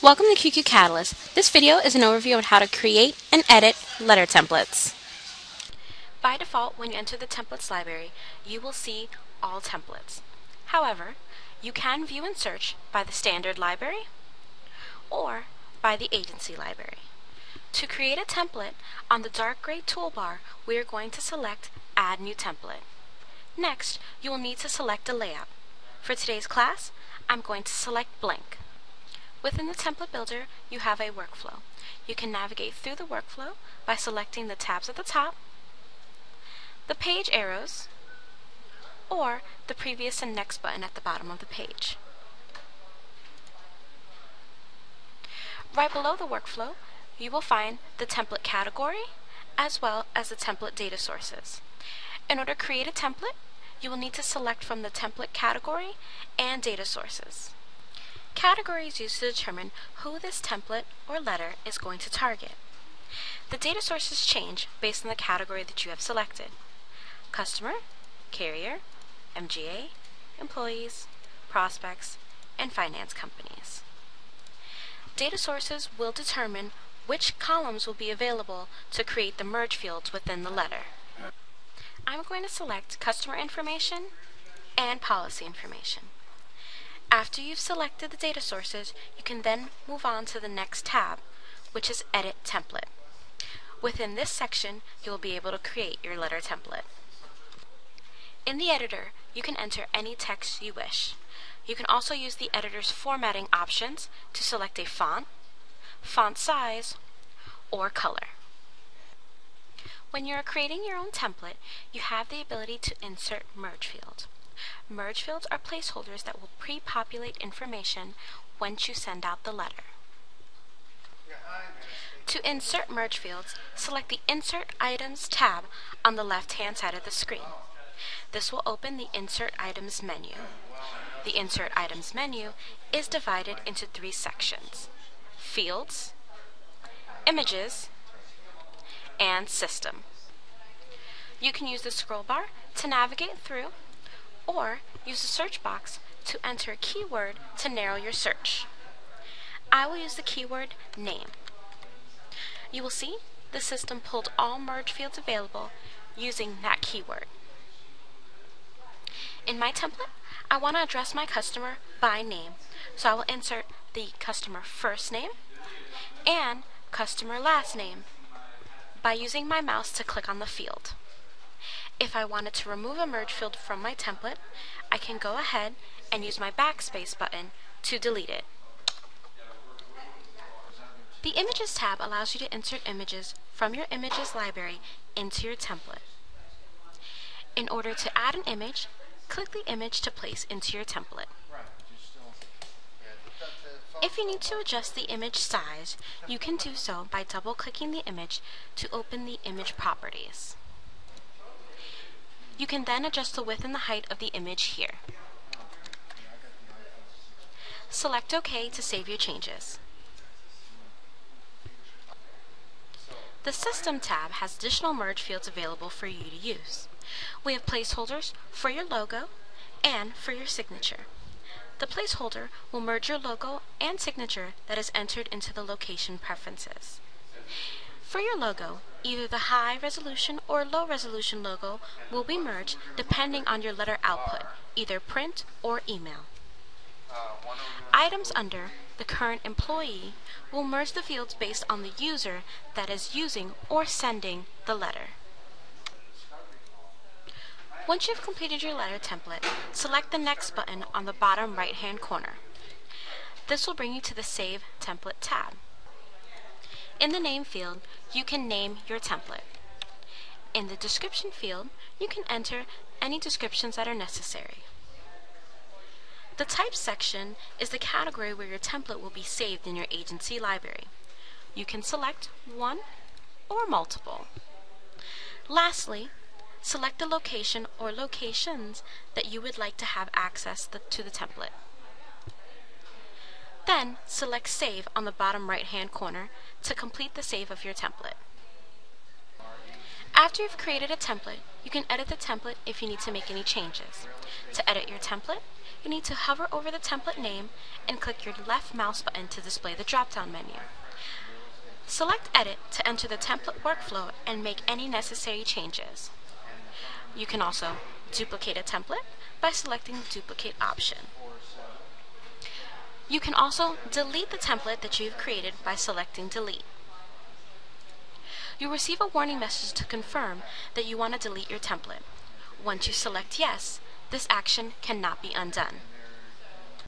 Welcome to QQ Catalyst. This video is an overview on how to create and edit letter templates. By default, when you enter the templates library, you will see all templates. However, you can view and search by the standard library or by the agency library. To create a template, on the dark gray toolbar, we are going to select Add New Template. Next, you will need to select a layout. For today's class, I'm going to select blank. Within the template builder, you have a workflow. You can navigate through the workflow by selecting the tabs at the top, the page arrows, or the previous and next button at the bottom of the page. Right below the workflow, you will find the template category as well as the template data sources. In order to create a template, you will need to select from the template category and data sources. Category is used to determine who this template or letter is going to target. The data sources change based on the category that you have selected. Customer, carrier, MGA, employees, prospects, and finance companies. Data sources will determine which columns will be available to create the merge fields within the letter. I'm going to select customer information and policy information. After you've selected the data sources, you can then move on to the next tab, which is Edit Template. Within this section, you will be able to create your letter template. In the editor, you can enter any text you wish. You can also use the editor's formatting options to select a font, font size, or color. When you are creating your own template, you have the ability to insert merge fields. Merge fields are placeholders that will pre-populate information once you send out the letter. To insert merge fields, select the Insert Items tab on the left-hand side of the screen. This will open the Insert Items menu. The Insert Items menu is divided into three sections, Fields, Images, and System. You can use the scroll bar to navigate through or use the search box to enter a keyword to narrow your search. I will use the keyword name. You will see the system pulled all merge fields available using that keyword. In my template, I want to address my customer by name, so I will insert the customer first name and customer last name by using my mouse to click on the field. If I wanted to remove a merge field from my template, I can go ahead and use my backspace button to delete it. The Images tab allows you to insert images from your images library into your template. In order to add an image, click the image to place into your template. If you need to adjust the image size, you can do so by double-clicking the image to open the image properties. You can then adjust the width and the height of the image here. Select OK to save your changes. The System tab has additional merge fields available for you to use. We have placeholders for your logo and for your signature. The placeholder will merge your logo and signature that is entered into the location preferences. For your logo, either the high resolution or low resolution logo will be merged depending on your letter output, either print or email. Items under the current employee will merge the fields based on the user that is using or sending the letter. Once you've completed your letter template, select the Next button on the bottom right-hand corner. This will bring you to the Save Template tab. In the name field, you can name your template. In the description field, you can enter any descriptions that are necessary. The type section is the category where your template will be saved in your agency library. You can select one or multiple. Lastly, select the location or locations that you would like to have access to the template. Then select Save on the bottom right hand corner to complete the save of your template. After you've created a template, you can edit the template if you need to make any changes. To edit your template, you need to hover over the template name and click your left mouse button to display the drop-down menu. Select Edit to enter the template workflow and make any necessary changes. You can also duplicate a template by selecting the Duplicate option. You can also delete the template that you've created by selecting Delete. You'll receive a warning message to confirm that you want to delete your template. Once you select Yes, this action cannot be undone.